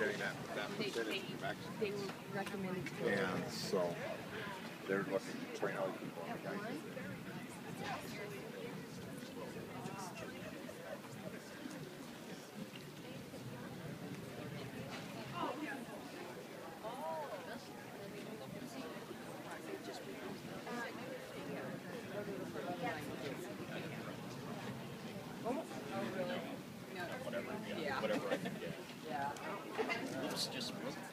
getting that, that percentage they, back. they were recommended to. And so they're looking to train other people on the guys. just, just